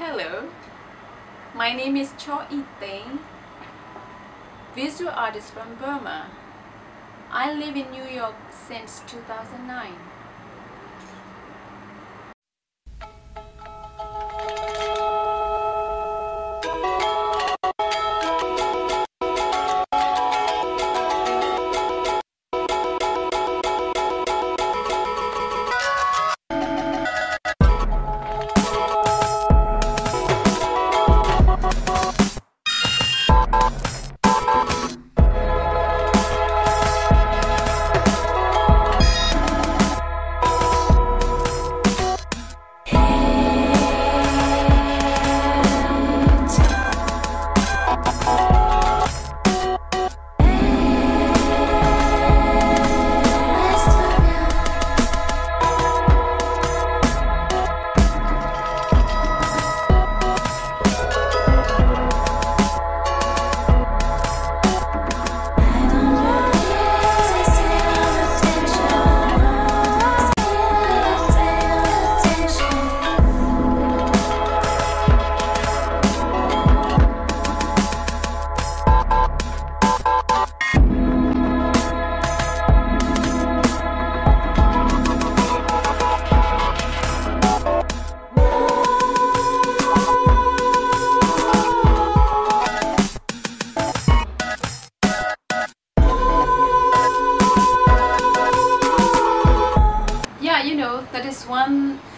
Hello, my name is Cho Iteng, visual artist from Burma. I live in New York since 2009.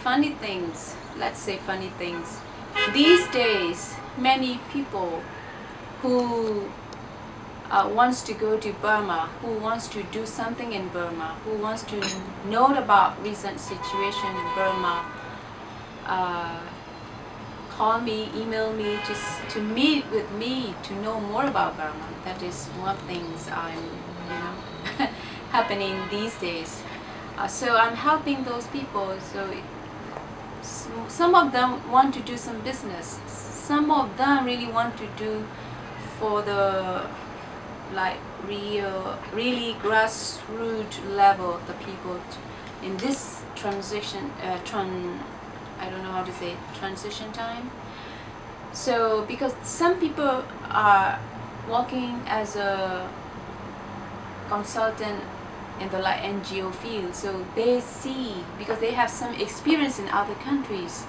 Funny things, let's say funny things. These days, many people who uh, wants to go to Burma, who wants to do something in Burma, who wants to know about recent situation in Burma, uh, call me, email me s- to meet with me to know more about Burma. That is one of things I'm, you know, happening these days. Uh, so I'm helping those people. So it- s- some of them want to do some business. Some of them really want to do for the like real, really grassroots level the people in this transition, uh, tran, I don't know how to say transition time. So because some people are working as a consultant in the like NGO field, so they see because they have some experience in other countries,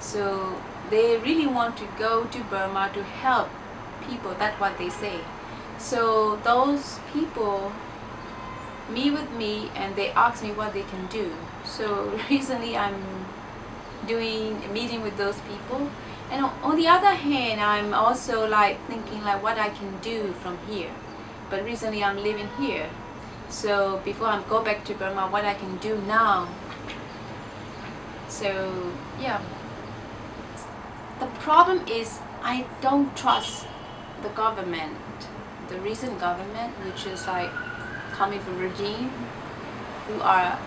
so they really want to go to Burma to help people. That's what they say. So those people meet with me and they ask me what they can do. So recently I'm doing a meeting with those people and on- on the other hand I'm also like thinking like what I can do from here. But recently I'm living here. So before I go back to Burma, what I can do now. So yeah. The problem is I don't trust the government, the recent government, which is like coming from regime, who are,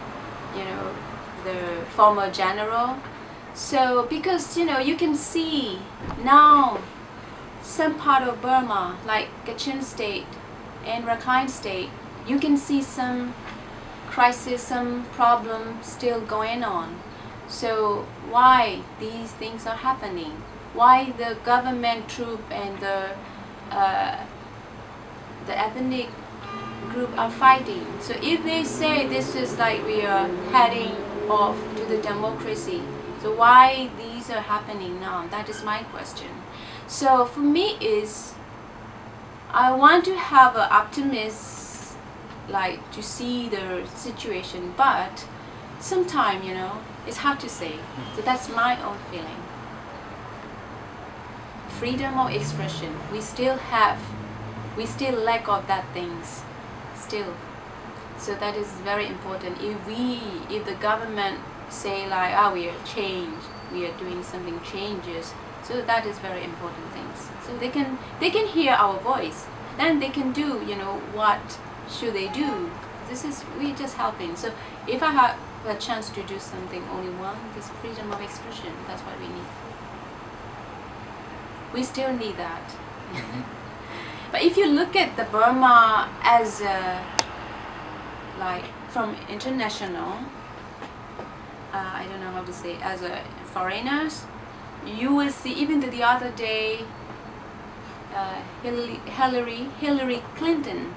you know, the former general. So because you know you can see now some part of Burma, like Kachin state and Rakhine state, you can see some crisis, some problem still going on. So why these things are happening? Why the government troop and the uh, the ethnic group are fighting? So if they say this is like we are heading off to the democracy, so why these are happening now? That is my question. So for me is I want to have an optimist like to see the situation, but sometimes you know it's hard to say. So that's my own feeling. Freedom of expression, we still have, we still lack of that things, still. So that is very important. If we, if the government say like, ah, we are changed, we are doing something changes. So that is very important things. So they can, they can hear our voice. Then they can do, you know, what should they do? This is we just helping. So if I have a chance to do something, only one, this freedom of expression. That's what we need. We still need that. but if you look at the Burma as a, like from international, uh, I don't know how to say, as a foreigners, you will see even the other day uh, Hillary, Hillary Clinton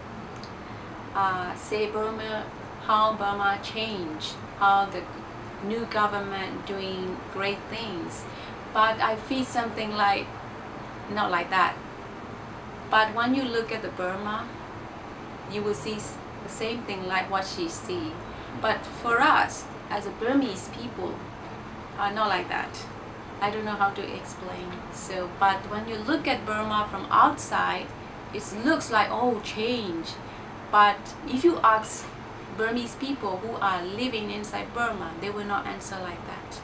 uh, say Burma, how Burma changed, how the new government doing great things. But I feel something like, not like that. But when you look at the Burma, you will see the same thing like what she see. But for us, as a Burmese people, are not like that. I don't know how to explain. So, but when you look at Burma from outside, it looks like oh change. But if you ask Burmese people who are living inside Burma, they will not answer like that.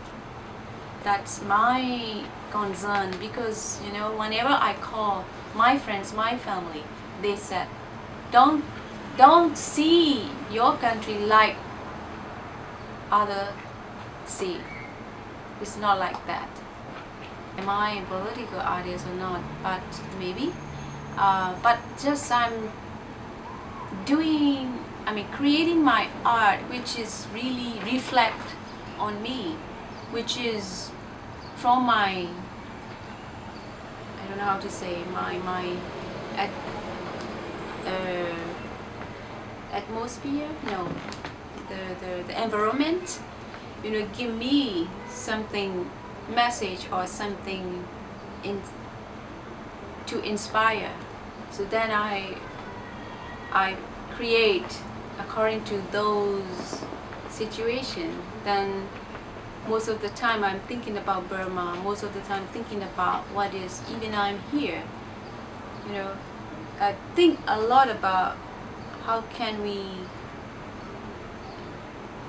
That's my concern because you know whenever I call my friends, my family, they said, don't don't see your country like other see. It's not like that am I a political artist or not but maybe uh, but just I'm doing I mean creating my art which is really reflect on me which is from my I don't know how to say my my at, uh, atmosphere no the, the, the environment you know give me something message or something in to inspire. So then I I create according to those situations then most of the time I'm thinking about Burma most of the time thinking about what is even I'm here you know. I think a lot about how can we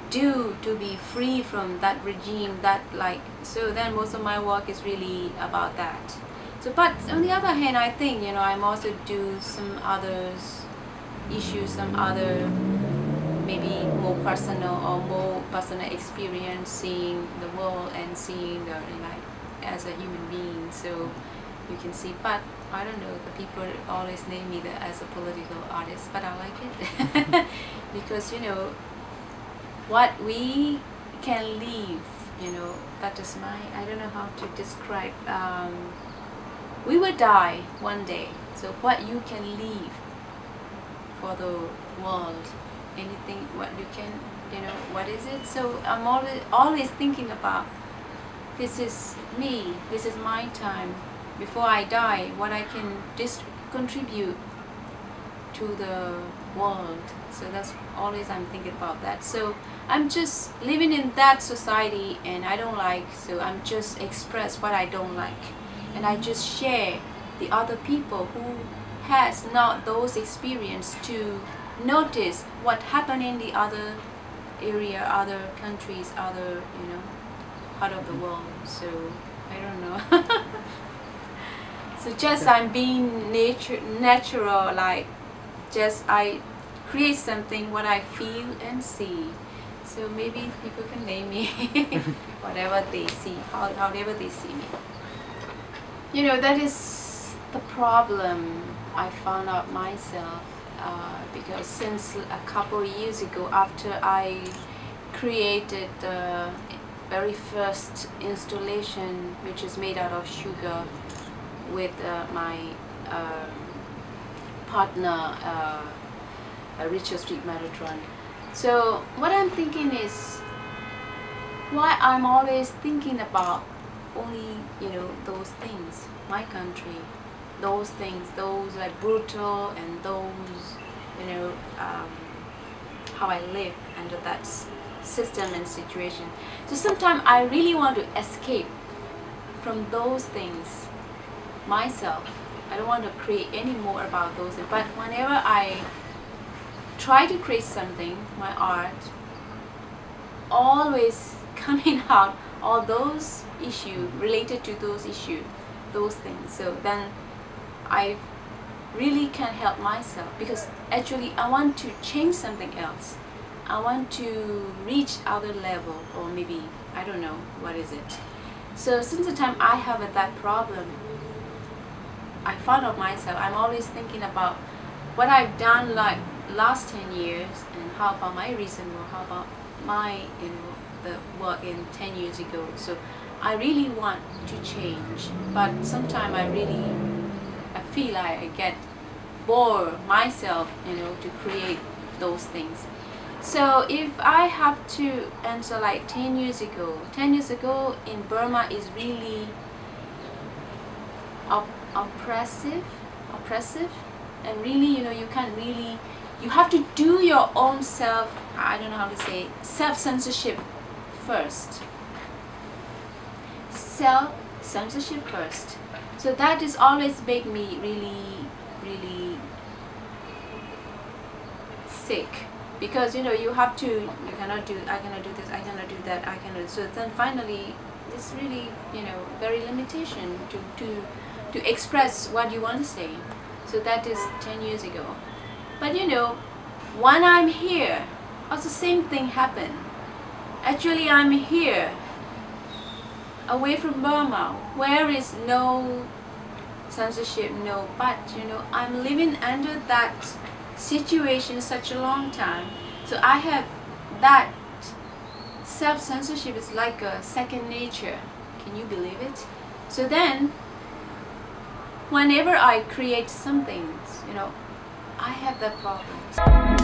do to be free from that regime that like so then most of my work is really about that. So but on the other hand I think you know I'm also do some others issues some other maybe more personal or more personal experience seeing the world and seeing the like as a human being. So you can see but I don't know the people always name me the, as a political artist but I like it. Because you know what we can leave you know that is my I don't know how to describe um, we will die one day. So what you can leave for the world. Anything what you can you know what is it? So I'm always always thinking about this is me this is my time. Before I die what I can just contribute to the world. So that's always I'm thinking about that. So I'm just living in that society and I don't like so I'm just express what I don't like. And I just share the other people who has not those experience to notice what happened in the other area other countries other you know part of the mm-hmm. world. So I don't know. So just I'm being nature natural like just I create something what I feel and see. So maybe people can name me whatever they see, how, however they see me. You know, that is the problem I found out myself uh, because since a couple years ago after I created the very first installation which is made out of sugar with uh, my uh, partner uh, Richard Streitmatter-Tran. So what I'm thinking is why I'm always thinking about only you know those things my country those things those like brutal and those you know um, how I live under that system and situation. So sometimes I really want to escape from those things myself. I don't want to create any more about those but whenever I try to create something, my art, always coming out all those issues related to those issues, those things. So then I really can't help myself because actually I want to change something else. I want to reach other level or maybe I don't know what is it. So since the time I have that problem, I found out myself, I'm always thinking about what I've done like last 10 years and how about my recent work, how about my, you know, the work in 10 years ago. So I really want to change, but sometimes I really feel I get bored myself, you know, to create those things. So if I have to answer like 10 years ago, 10 years ago in Burma is really op oppressive, oppressive, and really, you know, you can't really, you have to do your own self, I don't know how to say, self-censorship first. Self-censorship first. So that is always make me really, really sick. Because you know you have to you cannot do I cannot do this I cannot do that I cannot so then finally it's really you know very limitation to to to express what you want to say. So that is 10 years ago. But you know when I'm here also the same thing happened actually I'm here away from Burma where is no censorship no but you know I'm living under that situation such a long time. So I have that self-censorship is like a second nature. Can you believe it? So then whenever I create something you know I have that problem